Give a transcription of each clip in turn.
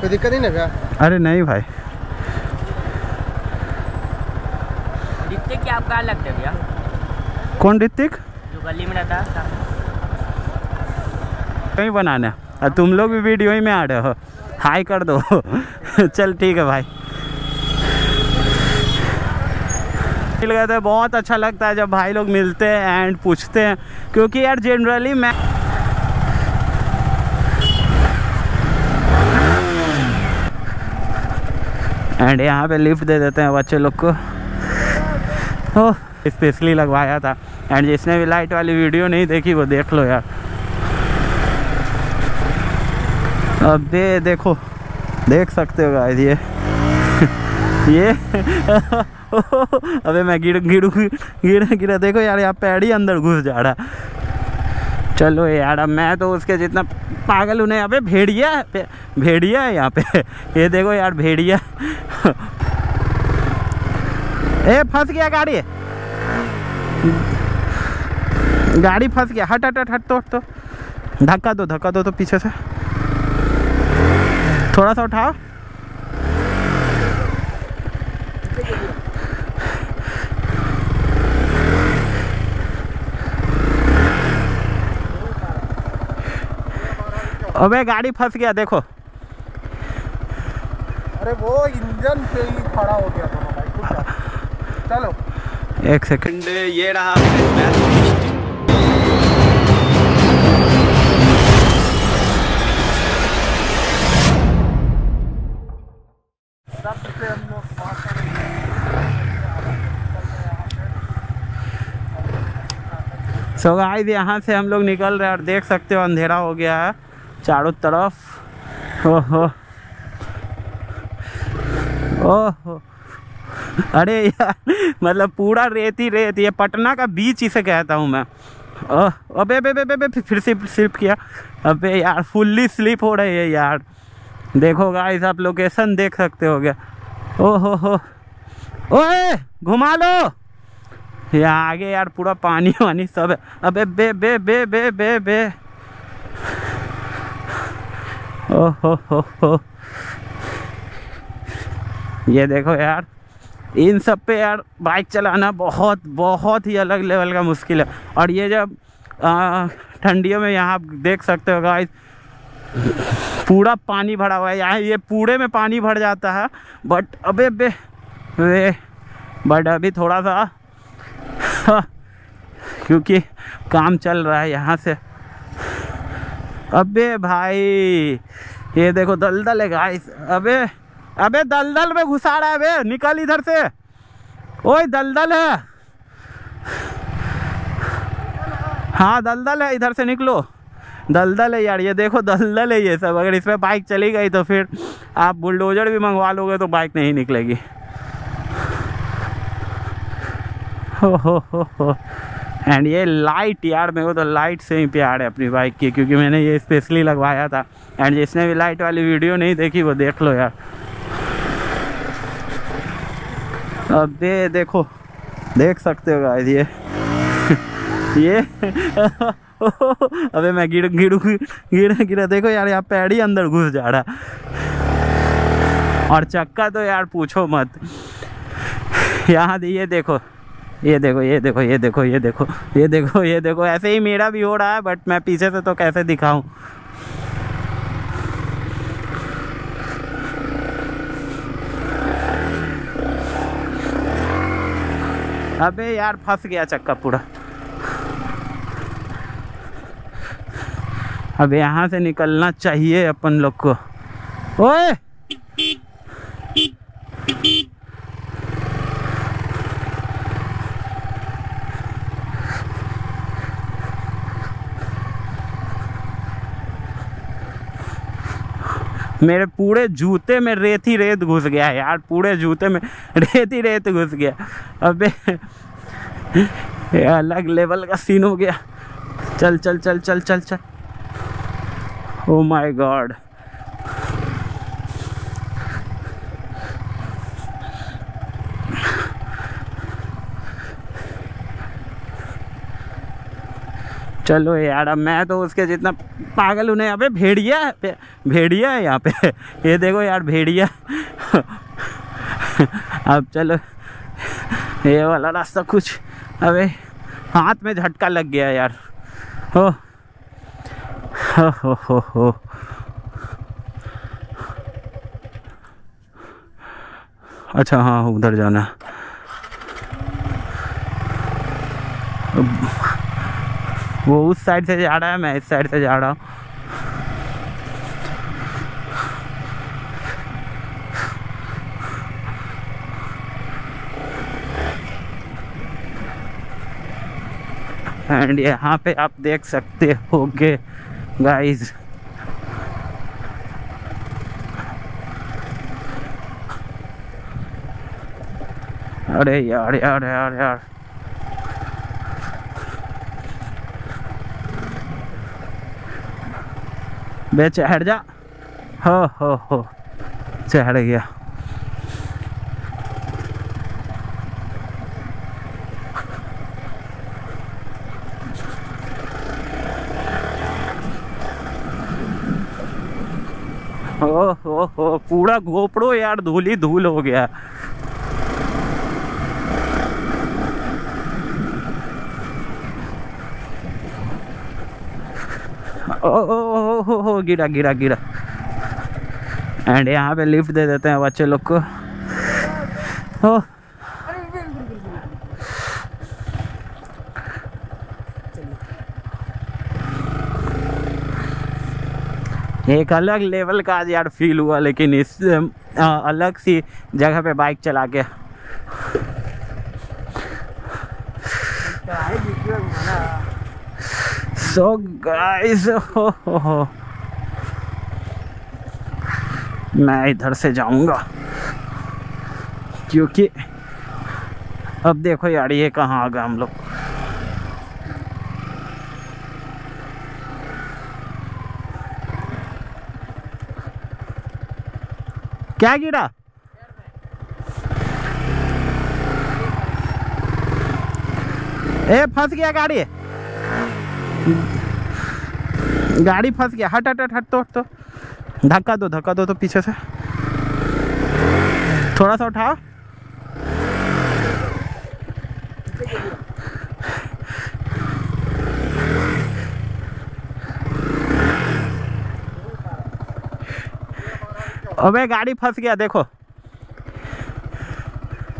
कोई दिक्कत नहीं ना क्या? अरे नहीं भाई। आप कहाँ लगते भैया? कौन ऋतिक? जो गली में रहता है कहीं बनाना। और तुम लोग भी वीडियो ही में आ रहे हो। हाई कर दो। चल ठीक है भाई। मिल गए थे बहुत अच्छा लगता है जब भाई लोग मिलते हैं एंड पूछते हैं क्योंकि यार जनरली मैं एंड यहाँ पे लिफ्ट दे देते हैं बच्चे लोग को। ओह स्पेशली लगवाया था। एंड जिसने भी लाइट वाली वीडियो नहीं देखी, वो देख लो यार। अबे देखो। देख सकते हो गाइस ये। ये। अबे मैं गिर गिर गिर, गिरा देखो यार, यहाँ पैड ही अंदर घुस जा रहा। चलो यार, अब मैं तो उसके जितना पागल उन्हें यहाँ अबे भेड़िया पे- भेड़िया है यहाँ पे। ये देखो यार, भेड़िया। ए, फंस गया गाड़ी। गाड़ी फंस गया। हट हट हट हट तो हट तो धक्का दो धक्का दो तो पीछे से। थोड़ा सा उठाओ। अबे गाड़ी फंस गया देखो। अरे वो इंजन पे ही खड़ा हो गया दोनों भाई चलो। एक सेकंड ये रहा सो गाइस यहाँ से हम लोग निकल रहे हैं और देख सकते हो अंधेरा हो गया है। चारों तरफ़। ओहो। ओहो। अरे यार मतलब पूरा रेत ही रेत ये पटना का बीच इसे कहता हूँ मैं। ओह, अबे बे बे बे बे फिर से स्लिप किया। अबे यार फुल्ली स्लिप हो रही है यार। देखो गाइस आप लोकेशन देख सकते हो गया ओहो, हो। ओए, घुमा लो। यहाँ आगे यार पूरा पानी वानी सब है। अबे, बे बे बे बे बे बे। हो हो हो ये देखो यार, इन सब पे यार बाइक चलाना बहुत बहुत ही अलग लेवल का मुश्किल है। और ये जब ठंडियों में यहाँ देख सकते हो गाइस पूरा पानी भरा हुआ है। यहाँ ये पूरे में पानी भर जाता है बट अबे बे वे बट अभी थोड़ा सा क्योंकि काम चल रहा है यहाँ से। अबे भाई, ये देखो दलदल है गाइस अबे अबे दलदल में घुसा रहा है बे निकल इधर से। ओए, दलदल है। हाँ दलदल है, इधर से निकलो। दलदल है यार, ये देखो दलदल है ये सब। अगर इसमें बाइक चली गई तो फिर आप बुलडोजर भी मंगवा लोगे तो बाइक नहीं निकलेगी। हो हो हो हो। एंड ये लाइट यार, मेरे को तो लाइट से ही प्यार है अपनी बाइक की, क्योंकि मैंने ये स्पेशली लगवाया था। एंड जिसने भी लाइट वाली वीडियो नहीं देखी, वो देख लो यार। अबे देखो, देख सकते हो गाइस ये। ये, अबे मैं गिर गिर गिर, गिरा, देखो यार, यहाँ पैड ही अंदर घुस जा रहा। और चक्का तो यार पूछो मत। यहाँ ये देखो। ये देखो ये देखो ये देखो ये देखो ये देखो ये देखो, ऐसे ही मेरा भी हो रहा है बट मैं पीछे से तो कैसे दिखाऊँ? अबे यार, फंस गया चक्का पूरा। अब यहाँ से निकलना चाहिए अपन लोग को। ओए! मेरे पूरे जूते में रेत ही रेत घुस गया है यार, पूरे जूते में रेत ही रेत घुस गया। अबे अलग लेवल का सीन हो गया। चल चल चल चल चल चल। ओ माय गॉड चलो यार, अब मैं तो उसके जितना पागल उन्हें नहीं अबे भेड़िया भेड़िया है यहाँ पे। ये देखो यार, भेड़िया। अब चलो, ये वाला रास्ता कुछ, अबे, हाथ में झटका लग गया यार। हो हो हो हो हो। अच्छा हाँ उधर जाना है। अब वो उस साइड से जा रहा है, मैं इस साइड से जा रहा हूँ। एंड यहाँ पे आप देख सकते हो होगे गाइस अरे यार यार यार यार। बे चढ़ जा हो हो हो चढ़ गया ओ हो हो पूरा गोपड़ो यार धूल धूल हो गया ओ ओ हो गिरा गिरा गिरा। एंड यहाँ पे लिफ्ट दे देते हैं बच्चे लोग को। एक अलग लेवल का आज यार फील हुआ लेकिन इस अ, अलग सी जगह पे बाइक चला के हो हो मैं इधर से जाऊँगा। क्योंकि अब देखो यार, ये कहाँ आ गए हम लोग? क्या गिरा? ए, फंस गया गाड़ी। गाड़ी फंस गया। हट हट हट हट तो हट तो। धक्का दो धक्का दो तो पीछे से। थोड़ा सा उठाओ। अबे गाड़ी फंस गया देखो।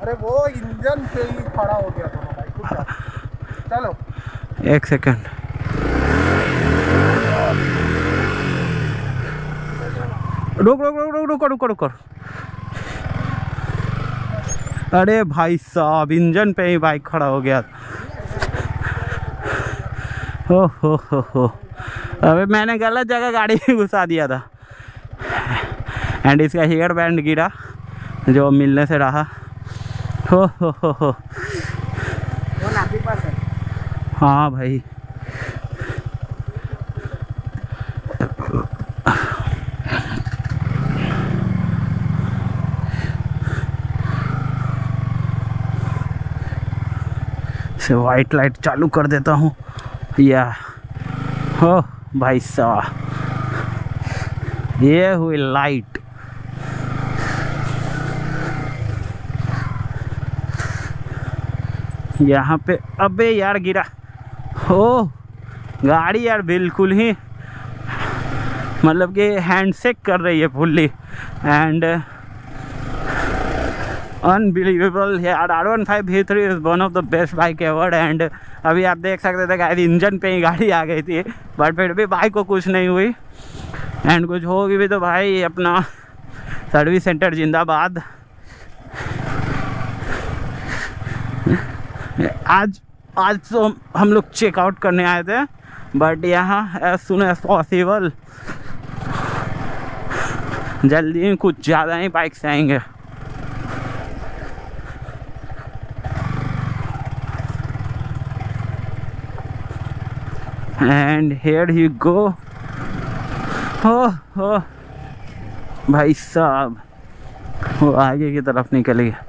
अरे वो इंजन पे ही खड़ा हो गया दोनों भाई। चलो। एक सेकंड। रुक रुक रुक रुक रुको रुको रुको अरे भाई साहब इंजन पे ही बाइक खड़ा हो गया। हो हो हो हो। अबे मैंने गलत जगह गाड़ी में घुसा दिया था। एंड इसका हेयर बैंड गिरा जो मिलने से रहा। हो हो हो हो। हाँ भाई। से वाइट लाइट चालू कर देता हूँ। या, हो, भाई साहब। ये हुई लाइट यहाँ पे, अबे यार गिरा। हो, गाड़ी यार बिल्कुल ही मतलब कि हैंडशेक कर रही है फुल्ली एंड अनबिलीवेबल यार R one five V three is one of the best bike ever and अभी आप देख सकते थे गाड़ी इंजन पे ही गाड़ी आ गई थी बट फिर भी बाइक को कुछ नहीं हुई। एंड कुछ होगी भी तो भाई, अपना सर्विस सेंटर जिंदाबाद। आज आज तो हम लोग चेकआउट करने आए थे बट यहाँ एज सुन एज पॉसिबल जल्दी कुछ ज़्यादा ही बाइक से आएँगे। एंड हेयर यू गो हो हो। भाई साहब, वो आगे की तरफ़ निकल गया।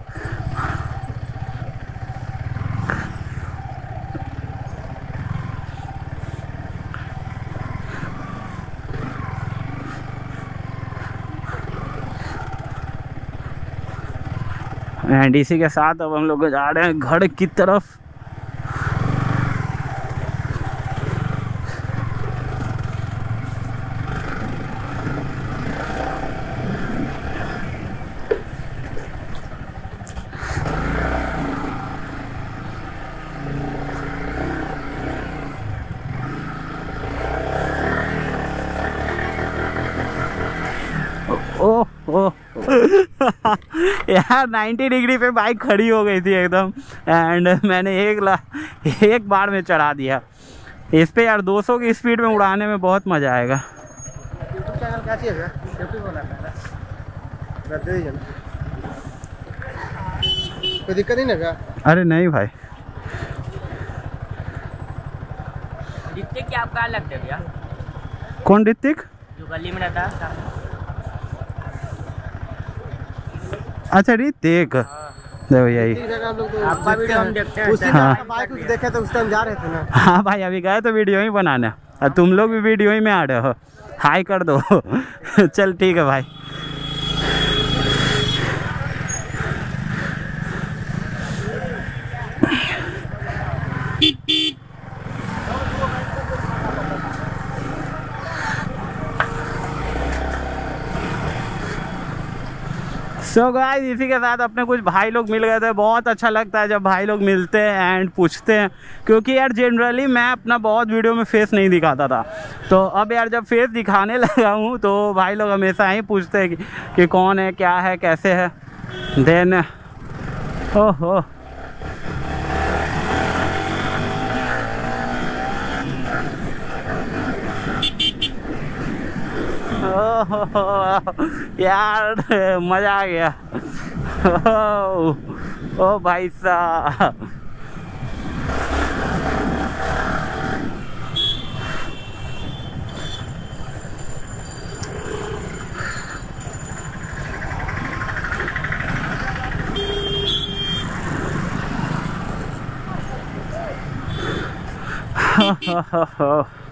एंड इसी के साथ अब हम लोग जा रहे हैं घर की तरफ़। ओह ओह। यार 90 डिग्री पे बाइक खड़ी हो गई थी एकदम। एंड मैंने एक ला एक बार में चढ़ा दिया। इस पे यार 200 की स्पीड में उड़ाने में बहुत मज़ा आएगा। कोई दिक्कत नहीं ना अरे नहीं भाई। ऋतिक क्या आपका लगता है भैया? कौन ऋतिक? जो गली में रहता है। अच्छा ऋतिक देखो। यही। है हम लोग तो आपका वीडियो हम देखते हैं उस हाँ। बाइक देखे तो उस टाइम जा रहे थे ना। हाँ भाई अभी गए तो वीडियो ही बनाने। और तुम लोग भी वीडियो ही में आ रहे हो। हाई कर दो। चल ठीक है भाई। सो so गाइस इसी के साथ अपने कुछ भाई लोग मिल गए थे। बहुत अच्छा लगता है जब भाई लोग मिलते हैं एंड पूछते हैं। क्योंकि यार जनरली मैं अपना बहुत वीडियो में फेस नहीं दिखाता था। तो अब यार जब फेस दिखाने लगा हूँ तो भाई लोग हमेशा ही पूछते हैं कि, कि कौन है क्या है कैसे है? देन ओहो ओहो, यार मज़ा आ गया। ओ, ओ भाई साहब।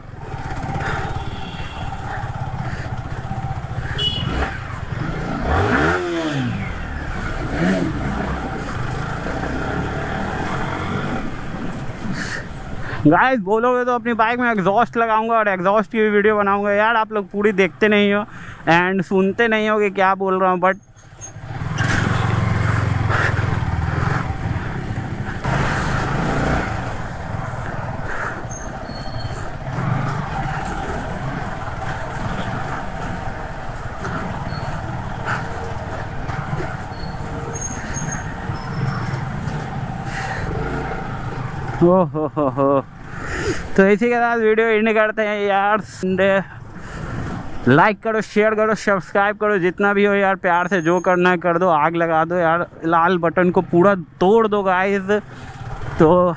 गाइस बोलोगे तो अपनी बाइक में एग्जॉस्ट लगाऊँगा और एग्जॉस्ट की भी वीडियो बनाऊँगा। यार, आप लोग पूरी देखते नहीं हो एंड सुनते नहीं हो कि क्या बोल रहा हूँ बट ओ हो हो हो। तो इसी के साथ वीडियो एंड करते हैं यार। लाइक करो शेयर करो सब्सक्राइब करो, जितना भी हो यार, प्यार से जो करना है कर दो, आग लगा दो यार। लाल बटन को पूरा तोड़ दो गाइस तो